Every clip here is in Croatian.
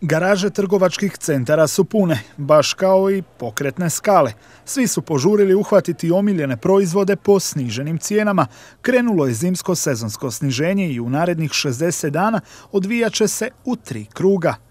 Garaže trgovačkih centara su pune, baš kao i pokretne skale. Svi su požurili uhvatiti omiljene proizvode po sniženim cijenama. Krenulo je zimsko sezonsko sniženje i u narednih 60 dana odvijat će se u tri kruga.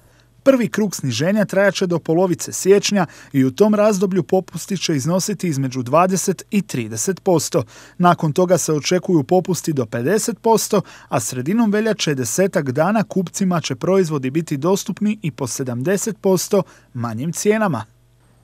Prvi krug sniženja trajaće do polovice siječnja i u tom razdoblju popusti će iznositi između 20 i 30%. Nakon toga se očekuju popusti do 50%, a sredinom veljače desetak dana kupcima će proizvodi biti dostupni i po 70% manjim cijenama.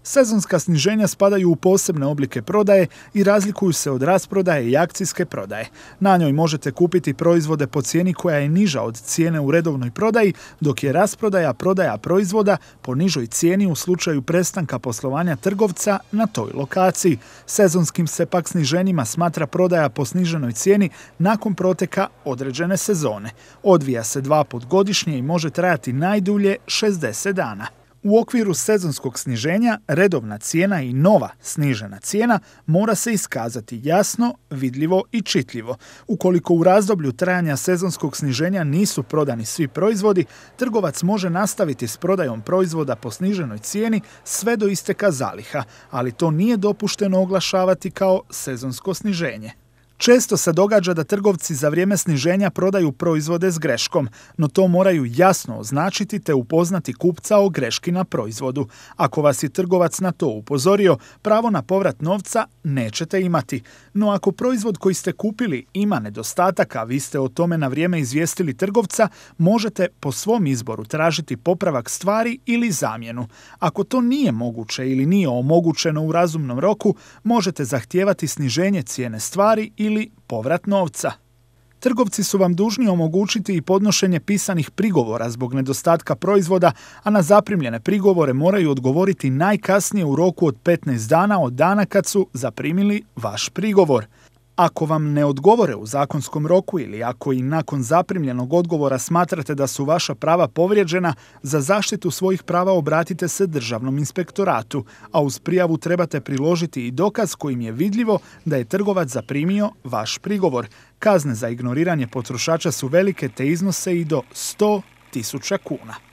Sezonska sniženja spadaju u posebne oblike prodaje i razlikuju se od rasprodaje i akcijske prodaje. Na njoj možete kupiti proizvode po cijeni koja je niža od cijene u redovnoj prodaji, dok je rasprodaja prodaja proizvoda po nižoj cijeni u slučaju prestanka poslovanja trgovca na toj lokaciji. Sezonskim se pak sniženjima smatra prodaja po sniženoj cijeni nakon proteka određene sezone. Odvija se dva put godišnje i može trajati najdulje 60 dana. U okviru sezonskog sniženja redovna cijena i nova snižena cijena mora se iskazati jasno, vidljivo i čitljivo. Ukoliko u razdoblju trajanja sezonskog sniženja nisu prodani svi proizvodi, trgovac može nastaviti s prodajom proizvoda po sniženoj cijeni sve do isteka zaliha, ali to nije dopušteno oglašavati kao sezonsko sniženje. Često se događa da trgovci za vrijeme sniženja prodaju proizvode s greškom, no to moraju jasno označiti te upoznati kupca o greški na proizvodu. Ako vas je trgovac na to upozorio, pravo na povrat novca nećete imati. No ako proizvod koji ste kupili ima nedostataka, vi ste o tome na vrijeme izvijestili trgovca, možete po svom izboru tražiti popravak stvari ili zamjenu. Ako to nije moguće ili nije omogućeno u razumnom roku, možete zahtijevati sniženje cijene stvari ili ili povrat novca. Trgovci su vam dužni omogućiti i podnošenje pisanih prigovora zbog nedostatka proizvoda, a na zaprimljene prigovore moraju odgovoriti najkasnije u roku od 15 dana od dana kad su zaprimili vaš prigovor. Ako vam ne odgovore u zakonskom roku ili ako i nakon zaprimljenog odgovora smatrate da su vaša prava povrijeđena, za zaštitu svojih prava obratite se Državnom inspektoratu, a uz prijavu trebate priložiti i dokaz kojim je vidljivo da je trgovac zaprimio vaš prigovor. Kazne za ignoriranje potrošača su velike te iznose i do 100.000 kuna.